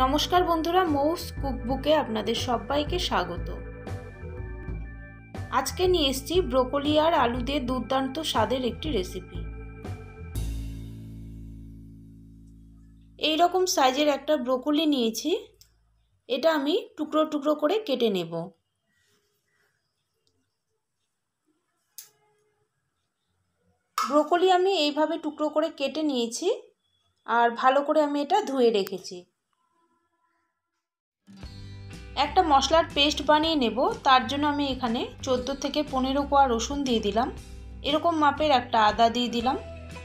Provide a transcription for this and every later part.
নমস্কার বন্ধুরা, মৌস কুকবুকে আপনাদের সবাইকে স্বাগত। আজকে নিয়ে এসেছি ব্রোকলি আর আলু দিয়ে দুর্দান্ত স্বাদের একটি রেসিপি। এই রকম সাইজের একটা ব্রোকলি নিয়েছি, এটা আমি টুকরো টুকরো করে কেটে নেব। ব্রোকলি আমি এইভাবে টুকরো করে কেটে নিয়েছি, আর ভালো করে আমি এটা ধুয়ে রেখেছি। একটা মশলার পেস্ট বানিয়ে নেব, তার জন্য আমি এখানে চোদ্দ থেকে পনেরো কোয়া রসুন দিয়ে দিলাম। এরকম মাপের একটা আদা দিয়ে দিলাম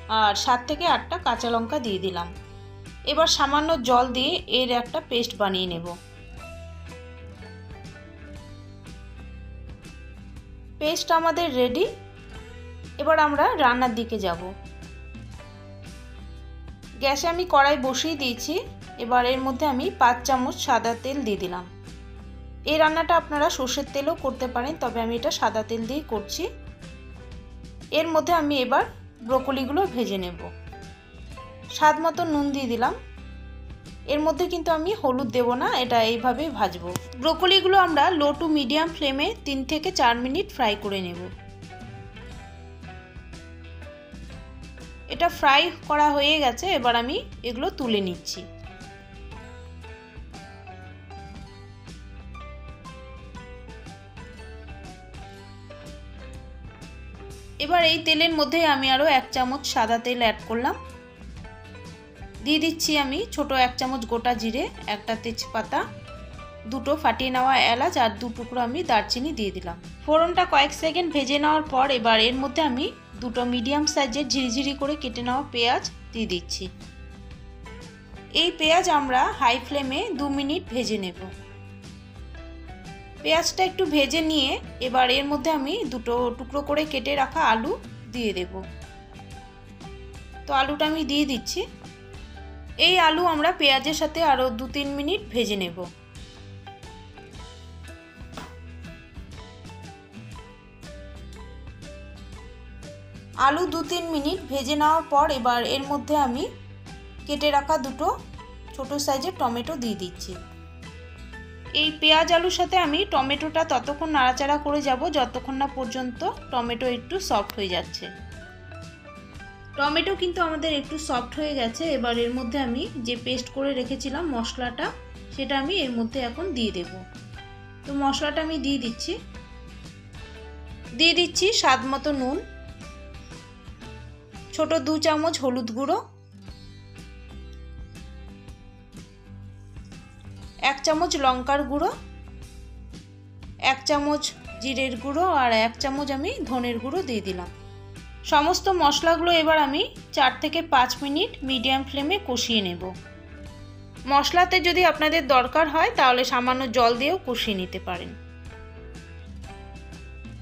আর সাত থেকে আটটা কাঁচা লঙ্কা দিয়ে দিলাম। এবার সামান্য জল দিয়ে এর একটা পেস্ট বানিয়ে নেব। পেস্ট আমাদের রেডি। এবার আমরা রান্নার দিকে যাব। গ্যাসে আমি কড়াই বসিয়ে দিয়েছি। এবার এর মধ্যে আমি পাঁচ চামচ সাদা তেল দিয়ে দিলাম। এই রান্নাটা আপনারা সর্ষের তেলও করতে পারেন, তবে আমি এটা সাদা তেল দিয়েই করছি। এর মধ্যে আমি এবার ব্রোকলিগুলো ভেজে নেব। স্বাদ মতো নুন দিয়ে দিলাম। এর মধ্যে কিন্তু আমি হলুদ দেব না, এটা এইভাবেই ভাজবো। ব্রোকলিগুলো আমরা লো টু মিডিয়াম ফ্লেমে তিন থেকে চার মিনিট ফ্রাই করে নেব। এটা ফ্রাই করা হয়ে গেছে, এবার আমি এগুলো তুলে নিচ্ছি। এবার এই তেলের মধ্যে আমি আরও এক চামচ সাদা তেল অ্যাড করলাম। দিয়ে দিচ্ছি আমি ছোট এক চামচ গোটা জিরে, একটা তেজপাতা, দুটো ফাটিয়ে নেওয়া এলাচ আর দু টুকরো আমি দারচিনি দিয়ে দিলাম। ফোড়নটা কয়েক সেকেন্ড ভেজে নেওয়ার পর এবার এর মধ্যে আমি দুটো মিডিয়াম সাইজের ঝিরিঝিরি করে কেটে নেওয়া পেঁয়াজ দিয়ে দিচ্ছি। এই পেঁয়াজ আমরা হাই ফ্লেমে দু মিনিট ভেজে নেব। পেঁয়াজটা একটু ভেজে নিয়ে এবার এর মধ্যে আমি দুটো টুকরো করে কেটে রাখা আলু দিয়ে দেব। তো আলুটা আমি দিয়ে দিচ্ছি। এই আলু আমরা পেঁয়াজের সাথে আরও দু তিন মিনিট ভেজে নেব। আলু দু তিন মিনিট ভেজে নেওয়ার পর এবার এর মধ্যে আমি কেটে রাখা দুটো ছোট সাইজের টমেটো দিয়ে দিচ্ছি। এই পেঁয়াজ আলুর সাথে আমি টমেটোটা ততক্ষণ নাড়াচাড়া করে যাব, যতক্ষণ না পর্যন্ত টমেটো একটু সফট হয়ে যাচ্ছে। টমেটো কিন্তু আমাদের একটু সফট হয়ে গেছে, এবার এর মধ্যে আমি যে পেস্ট করে রেখেছিলাম মশলাটা, সেটা আমি এর মধ্যে এখন দিয়ে দেব। তো মশলাটা আমি দিয়ে দিচ্ছি। দিয়ে দিচ্ছি স্বাদ মতো নুন, ছোট দু চামচ হলুদ গুঁড়ো এক চামচ লঙ্কার গুঁড়ো, এক চামচ জিরের গুঁড়ো আর এক চামচ আমি ধনের গুঁড়ো দিয়ে দিলাম। সমস্ত মশলাগুলো এবার আমি চার থেকে পাঁচ মিনিট মিডিয়াম ফ্লেমে কষিয়ে নেব। মশলাতে যদি আপনাদের দরকার হয় তাহলে সামান্য জল দিয়েও কষিয়ে নিতে পারেন।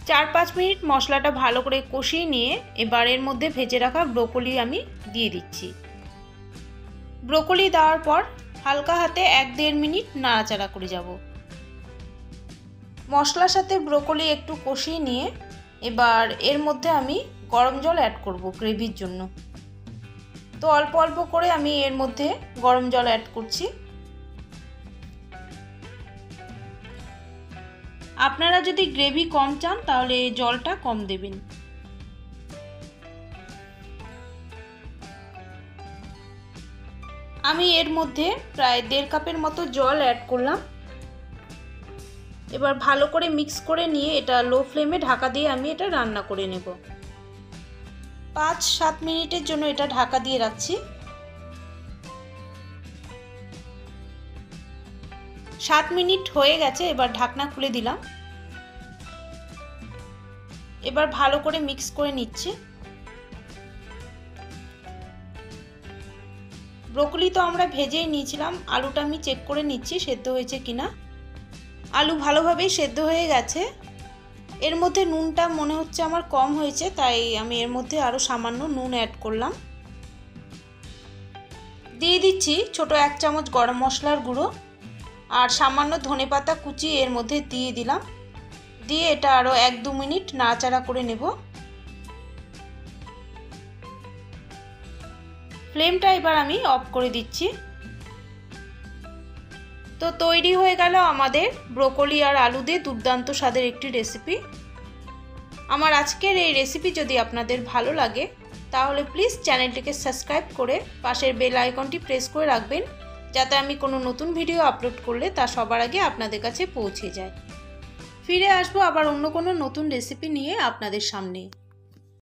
চার পাঁচ মিনিট মশলাটা ভালো করে কষিয়ে নিয়ে এবার এর মধ্যে ভেজে রাখা ব্রোকলি আমি দিয়ে দিচ্ছি। ব্রোকলি দেওয়ার পর হালকা হাতে এক দেড় মিনিট নাড়াচাড়া করে যাব। মশলার সাথে ব্রোকলি একটু কষিয়ে নিয়ে এবার এর মধ্যে আমি গরম জল অ্যাড করব গ্রেভির জন্য। তো অল্প অল্প করে আমি এর মধ্যে গরম জল অ্যাড করছি। আপনারা যদি গ্রেভি কম চান তাহলে জলটা কম দেবেন। আমি এর মধ্যে প্রায় দেড় কাপের মতো জল অ্যাড করলাম। এবার ভালো করে মিক্স করে নিয়ে এটা লো ফ্লেমে ঢাকা দিয়ে আমি এটা রান্না করে নেব। পাঁচ সাত মিনিটের জন্য এটা ঢাকা দিয়ে রাখছি। সাত মিনিট হয়ে গেছে, এবার ঢাকনা খুলে দিলাম। এবার ভালো করে মিক্স করে নিচ্ছি। ব্রোকলি তো আমরা ভেজেই নিয়েছিলাম। আলুটা আমি চেক করে নিচ্ছি, সেদ্ধ হয়েছে কিনা। আলু ভালোভাবেই সেদ্ধ হয়ে গেছে। এর মধ্যে নুনটা মনে হচ্ছে আমার কম হয়েছে, তাই আমি এর মধ্যে আরও সামান্য নুন অ্যাড করলাম। দিয়ে দিচ্ছি ছোট এক চামচ গরম মশলার গুঁড়ো আর সামান্য ধনে পাতা কুচি এর মধ্যে দিয়ে দিলাম। দিয়ে এটা আরও এক দু মিনিট নাড়াচাড়া করে নেব। ফ্লেমটা এবার আমি অফ করে দিচ্ছি। তো তৈরি হয়ে গেল আমাদের ব্রোকলি আর আলু দিয়ে দুর্দান্ত স্বাদের একটি রেসিপি আমার আজকের এই রেসিপি যদি আপনাদের ভালো লাগে, তাহলে প্লিজ চ্যানেলটিকে সাবস্ক্রাইব করে পাশের বেল আইকনটি প্রেস করে রাখবেন, যাতে আমি কোনো নতুন ভিডিও আপলোড করলে তা সবার আগে আপনাদের কাছে পৌঁছে যায়। ফিরে আসব আবার অন্য কোনো নতুন রেসিপি নিয়ে আপনাদের সামনে।